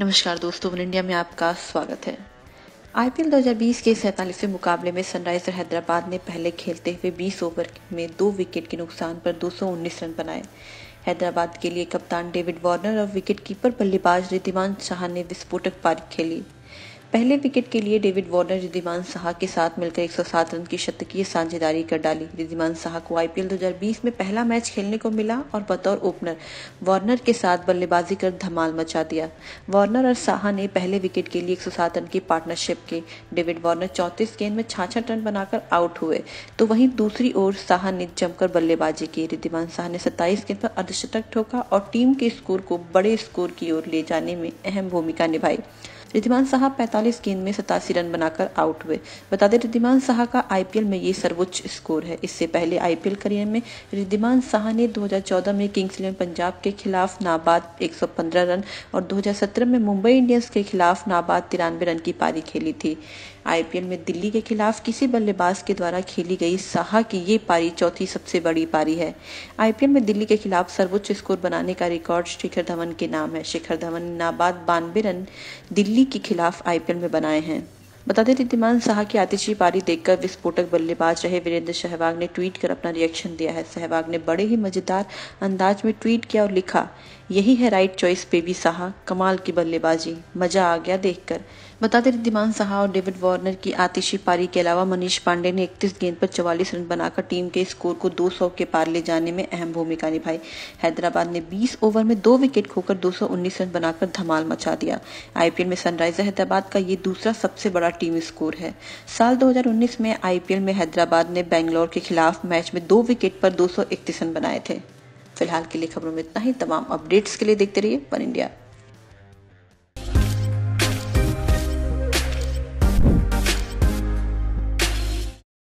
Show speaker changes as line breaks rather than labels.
नमस्कार दोस्तों, one India में आपका स्वागत है। आईपीएल 2020 के सैंतालीसवें मुकाबले में सनराइजर हैदराबाद ने पहले खेलते हुए 20 ओवर में दो विकेट के नुकसान पर 219 रन बनाए। हैदराबाद के लिए कप्तान डेविड वार्नर और विकेट कीपर बल्लेबाज रिद्धिमान शाह ने विस्फोटक पारी खेली। पहले विकेट के लिए डेविड वार्नर, रिद्धिमान साहा के साथ मिलकर 107 रन की शतकीय साझेदारी कर डाली। रिद्धिमान साहा को आईपीएल 2020 में पहला मैच खेलने को मिला और बतौर ओपनर। वार्नर के साथ बल्लेबाजी कर धमाल मचा दिया। वार्नर और साहा ने पहले विकेट के लिए 107 रन की पार्टनरशिप की। डेविड वार्नर चौंतीस गेंद में छाछठ रन बनाकर आउट हुए। तो वहीं दूसरी ओर साहा ने जमकर बल्लेबाजी की। रिद्धिमान साहा ने सत्ताईस गेंद पर अर्धशतक ठोका और टीम के स्कोर को बड़े स्कोर की ओर ले जाने में अहम भूमिका निभाई। रिद्धिमान साहब 45 गेंद में सतासी रन बनाकर आउट हुए। बता दें, रिद्धिमान साहा का आईपीएल में ये सर्वोच्च स्कोर है। इससे पहले आईपीएल करियर में रिद्धिमान साहा ने 2014 में किंग्स इलेवन पंजाब के खिलाफ नाबाद 115 रन और 2017 में मुंबई इंडियंस के खिलाफ नाबाद तिरानवे रन की पारी खेली थी। आईपीएल में दिल्ली के खिलाफ किसी बल्लेबाज के द्वारा खेली गई साहा की ये पारी चौथी सबसे बड़ी पारी है। आईपीएल में दिल्ली के खिलाफ सर्वोच्च स्कोर बनाने का रिकॉर्ड शिखर धवन के नाम है। शिखर धवन ने नाबाद बानवे रन दिल्ली के खिलाफ आईपीएल में बनाए हैं। बता दें रिद्धिमान साहा की आतिशी पारी देखकर विस्फोटक बल्लेबाज रहे वीरेंद्र सहवाग ने ट्वीट कर अपना रिएक्शन दिया है। सहवाग ने बड़े ही मज़ेदार अंदाज में ट्वीट किया और लिखा यही है राइट चॉइस बेबी साहा, कमाल की बल्लेबाजी। मज़ा आ गया देखकर। बता दें साहा और डेविड वार्नर की आतिशी पारी के अलावा मनीष पांडे ने 31 गेंद पर 44 रन बनाकर टीम के स्कोर को 200 के पार ले जाने में अहम भूमिका निभाई। हैदराबाद ने 20 ओवर में दो विकेट खोकर 219 रन बनाकर धमाल मचा दिया। आईपीएल में सनराइजर हैदराबाद का ये दूसरा सबसे बड़ा टीम स्कोर है। साल 2019 में आईपीएल में हैदराबाद ने बेंगलोर के खिलाफ मैच में दो विकेट पर दो सौ इकतीस रन बनाए थे। फ़िलहाल के लिए खबरों में इतना ही। तमाम अपडेट्स के लिए देखते रहिए वन इंडिया।